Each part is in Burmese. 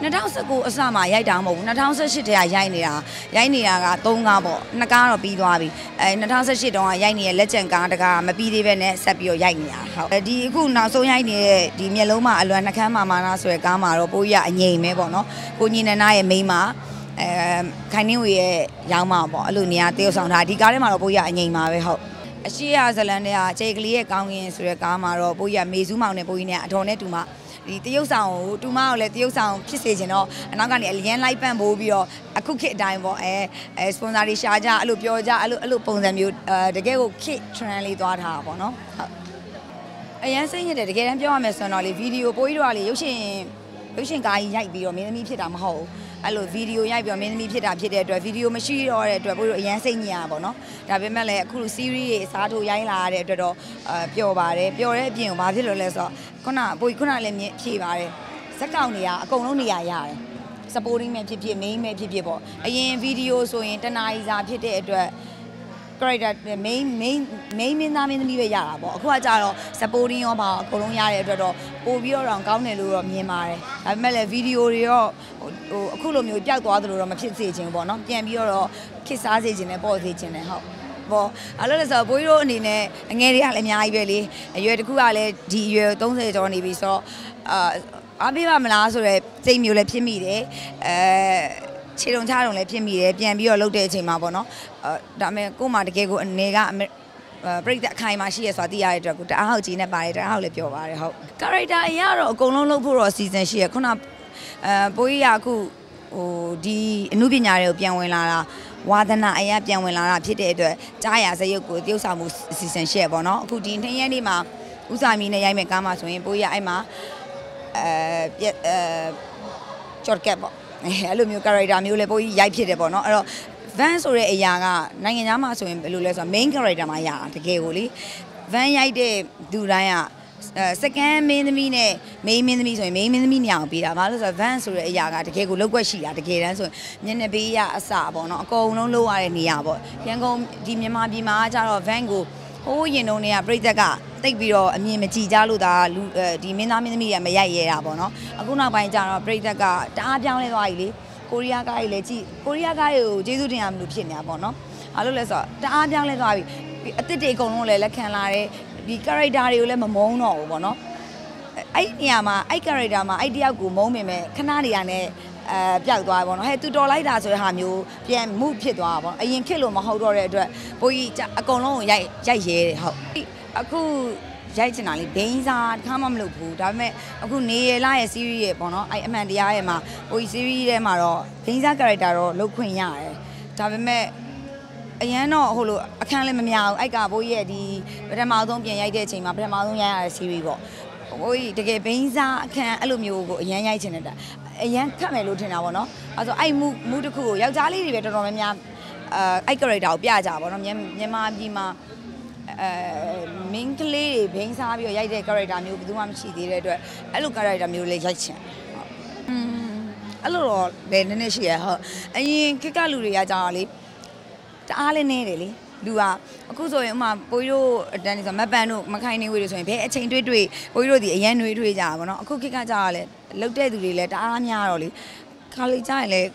2019အစမှာရိုက်တာမဟုတ်ဘူး2018တည်းကရိုက်နေတာရိုက်နေတာက3ကားပေါ့2ကားတော့ပြီးသွားပြီအဲ2018တုန်းကရိုက်နေတဲ့လက်ကျန်ကားတကားမပြီးသေးပဲနဲ့ဆက်ပြီးတော့ရိုက်နေတာဟုတ်ဒီအခုနောက်ဆုံးရိုက်နေတဲ့ဒီမျက်လုံးမှာအလွန်နှကမ်းမာမာနာဆိုတဲ့ကားမှာတော့ပိုးရအငိမ့်ပဲပေါ့နော်ကိုညီနန္ဒရဲ့မိန်းမအဲခိုင်နှင်းဝေရဲ့ရောင်းမပေါ့အဲ့လိုနေရာတရုပ်ဆောင်တာဒီကားထဲမှာတော့ပိုးရအငိမ့်ပါပဲဟုတ် အရှိရဇလန်တွေကခြေကလေးရဲ့ကောင်းကင်ဆိုတဲ့ကားမှာတော့ပိုးရမေစုမောင်နဲ့ပိုးရနဲ့အတော်နဲ့တူမဒီတရုတ်ဆောင်ကိုတူမကိုလည်းတရုတ်ဆောင်ဖြစ်စေချင်တော့အနောက်ကနေအလျန်လိုက်ပန့်ပိုးပြီးတော့အခုခေတ်အတိုင်းပေါ့အဲအဲစပွန်ဆာတွေရှာကြအဲ့လိုပြောကြအဲ့လိုအဲ့လိုပုံစံမျိုးအဲတကယ်ကိုခေတ် trend လေးသွားထားတာပေါ့နော်ဟုတ်အရန်စိတ်ညစ်တယ်တကယ်တမ်းပြောရမယ်ဆိုတော့လေဗီဒီယိုပိုးကြီးတော့လေရုပ်ရှင်ရုပ်ရှင်ကားကြီးရိုက်ပြီးတော့မင်းသမီးဖြစ်တာမဟုတ်ဘူး အဲ့လိုဗီဒီယိုရိုက်ပြီးတော့မင်းသမီးဖြစ်တာဖြစ်တဲ့အတွက်ဗီဒီယိုမရှိတော့တဲ့အတွက်ပို့လို့အရန်စိတ်ညစ်ရပါတော့ဒါပေမဲ့လည်းအခု series တွေအစားထိုးရိုင်းလာရတဲ့အတွက်တော့အဲပျော်ပါတယ်ပျော်တဲ့အပြင်ကိုဘာဖြစ်လို့လဲဆိုတော့ခုနပို့ခုနလည်းမြင်ဖြေပါတယ်ဇက်ကောင်တွေကအကုန်လုံးနေရာရတယ် supporting ပဲဖြစ်ဖြစ် main ပဲဖြစ်ဖြစ်ပေါ့အရင်ဗီဒီယိုဆိုရင်တနားရီစာဖြစ်တဲ့အတွက် character main main main မင်းသားမင်းသမီးပဲရတာပေါ့အခုကကြတော့ supporting ရောပါအကုန်လုံးရတဲ့အတွက်တော့ပို့ပြီးတော့တော့ကောင်းတယ်လို့တော့မြင်ပါတယ်ဒါပေမဲ့လည်းဗီဒီယိုတွေရောဟိုအခုလိုမျိုးပျောက်သွားသလိုတော့မဖြစ်စေချင်ဘူးပေါ့နော်ပြန်ပြီးတော့ခစ်စားစေချင်တယ်ပေါ့စေချင်တယ်ဟုတ်ပေါ့အဲ့လိုလဲဆိုတော့ဘိုးကြီးတို့အနေနဲ့အငယ်တွေကလည်းအများကြီးပဲလေအရွယ်တစ်ခုကလည်းဒီအရွယ်30ကျော်နေပြီဆိုတော့အာအားပေးပါမလားဆိုတော့စိတ်မျိုးလည်းဖြစ်မိတယ်အဲ ခြေတုံချတုံလည်းဖြစ်မိတယ်ပြန်ပြီးတော့လှုပ်တဲ့အချိန်မှာပေါ့နော်အဲဒါပေမဲ့ကို့မှာတကယ်ကိုအနေကအမေပြိတ္တအခိုင်မှာရှိရဆိုတာသိရတဲ့အတွက်ကိုတအားဟုတ်ကြီးနဲ့ပါတယ်တအားဟုတ်လည်းပြောပါတယ်ဟုတ် character အရာတော့အကုန်လုံးလုပ်ဖို့တော့ season ရှိရခုနအဲပိုးကြီးကအခုဟိုဒီအမှုပညာတွေကိုပြန်ဝင်လာတာဝါသနာအရာပြန်ဝင်လာတာဖြစ်တဲ့အတွက်ကြားရစရုပ်ကိုတရုပ်ဆောင်မှု season ရှိရပေါ့နော်အခုဒီနှစ်ရက်နေ့မှာဥစားမီနဲ့ရိုက်မဲ့ကားမှာဆိုရင်ပိုးကြီးကအဲ့မှာအဲပြက်အဲချော့ကက်ပေါ့ အဲ့လိုမျိုး character မျိုးလည်းပိုးကြီးရိုက်ဖြစ်တယ်ပေါ့နော်အဲ့တော့ van ဆိုတဲ့အရာကနိုင်ငံသားမှာဆိုရင်ဘယ်လိုလဲဆိုတော့ main character မှာရတာတကယ်ကိုလေ van ရိုက်တဲ့သူတိုင်းကအဲ second မင်းသမီးနဲ့ main မင်းသမီးဆိုရင် main မင်းသမီးညောင်ပေးတာဘာလို့လဲဆိုတော့ van ဆိုတဲ့အရာကတကယ်ကိုလောက်ွက်ရှိတာတကယ်တမ်းဆိုရင်မျက်နှာပေးရအစပေါ့နော်အကုန်လုံးလောက်ရတဲ့နေရာပေါ့ရန်ကုန်ဒီမြန်မာပြည်မှာကျတော့ van ကို ဟိုးရင်တုန်းတွေကပြိသက်ကတိတ်ပြီးတော့အမြင်မကြည့်ကြလို့ဒါလူဒီမင်းသားမင်းသမီးတွေကမရိုက်ရဲတာပေါ့နော်အခုနောက်ပိုင်းကျတော့ပြိသက်ကတအားပြောင်းလဲသွားပြီလေကိုရီးယားကားကြီးလည်းကြည့်ကိုရီးယားကားကြီးကိုကျေးဇူးတင်ရမလို့ဖြစ်နေတာပေါ့နော်အားလို့လဲဆိုတော့တအားပြောင်းလဲသွားပြီအစ်စ်တွေအကုန်လုံးလည်းလက်ခံလာတယ်ဒီ character တွေကိုလည်းမမုန်းတော့ဘူးပေါ့နော်အဲ့ဒီနေရာမှာအဲ့ character မှာအဲ့တယောက်ကိုမုန်းမိမယ်ခဏနေရနဲ့ အဲပျောက်သွားပါတော့ဟဲ့သူတော်လိုက်တာဆိုတဲ့ဟာမျိုးပြန်မှုဖြစ်သွားတာပေါ့အရင်ခစ်လို့မဟုတ်တော့တဲ့အတွက်ဘိုးကြီးအကုန်လုံးကိုရိုက်ရိုက်ရဲတယ်ဟုတ်အခုရိုက်ချင်တာလေဘိန်းစားတစ်ခါမှမလုပ်ဘူးဒါပေမဲ့အခုနေရလာရဲ့ series ရဲ့ပေါ့နော်အဲ့အမှန်တရားရဲ့မှာဟို series ထဲမှာတော့ဘိန်းစား character တော့လုတ်ခွင့်ရတယ်ဒါပေမဲ့အရန်တော့ဟိုလိုအခန်းလည်းမများဘူးအဲ့ကဘိုးရဲ့ဒီပထမဆုံးပြန်ရိုက်တဲ့အချိန်မှာပထမဆုံးရိုက်ရတဲ့ series ပေါ့ဟိုတကယ်ဘိန်းစားအခန်းအဲ့လိုမျိုးကိုအရန်ရိုက်ချင်တယ် အရန်ခတ်မယ်လို့ထင်တာပေါ့နော်အဲဆိုအဲ့မူမူတစ်ခုကိုယောက်ျားလေးတွေပဲတော်တော်များများအဲအဲ့ character ကိုပြကြပါတော့မြန်မာပြည်မှာအဲမင်းကလေးတွေဘိန်းစားပြီးတော့ရိုက်တဲ့ character မျိုးဘယ်သူမှမရှိသေးတဲ့အတွက်အဲ့လို character မျိုးလေးရိုက်ချင်ဟုတ်อืมအဲ့လိုတော့လည်းနည်းနည်းရှိရဟုတ်အရင်ခက်ကလူတွေကကြာတော့လေတအားလေးနေတယ်လေ လူကအခုဆိုရင်ဥမာပိုးရိုးအတန်းနေဆိုမပန်တို့မခိုင်နေဝေးတို့ဆိုရင်ဘယ်အချိန်တွေ့တွေ့ပိုးရိုးဒီအရန်နှွေးထွေးကြတာဗောနော်အခုခေတ်ကကြာတော့လေလုတ်တဲ့သူတွေလည်းတအားများတော့လေခါလေးကြာရင်လည်း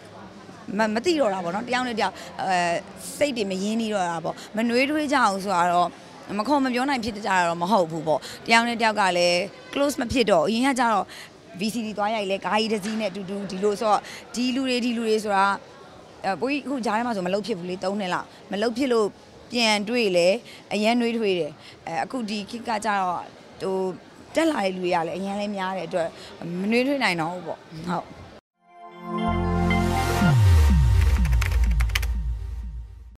မမသိတော့တာဗောနော်တယောက်နဲ့တယောက်အဲစိတ်တွေမရင်းနေတော့တာဗောမနှွေးထွေးကြအောင်ဆိုတော့မခေါ်မပြောနိုင်ဖြစ်ကြတာတော့မဟုတ်ဘူးပေါ့တယောက်နဲ့တယောက်ကလည်း close မဖြစ်တော့အရင်ကကြတော့ VCD သွားရိုက်လဲဂါးကြီးတစ်စီးနဲ့အတူတူဒီလိုဆိုတော့ဒီလူတွေဒီလူတွေဆိုတာအဲပိုးကြီးအခုဂျားထဲမှာဆိုမလုတ်ဖြစ်ဘူးလေ၃နှစ်လောက်မလုတ်ဖြစ်လို့ ပြန်တွေ့လေအရန်နှွေးထွေးတယ်အဲအခုဒီခိကကြတော့ဟိုတက်လာတဲ့လူတွေကလည်းအရန်လဲများတဲ့အတွက်မနှွေးထွေးနိုင်တော့ဘူးပေါ့ဟုတ်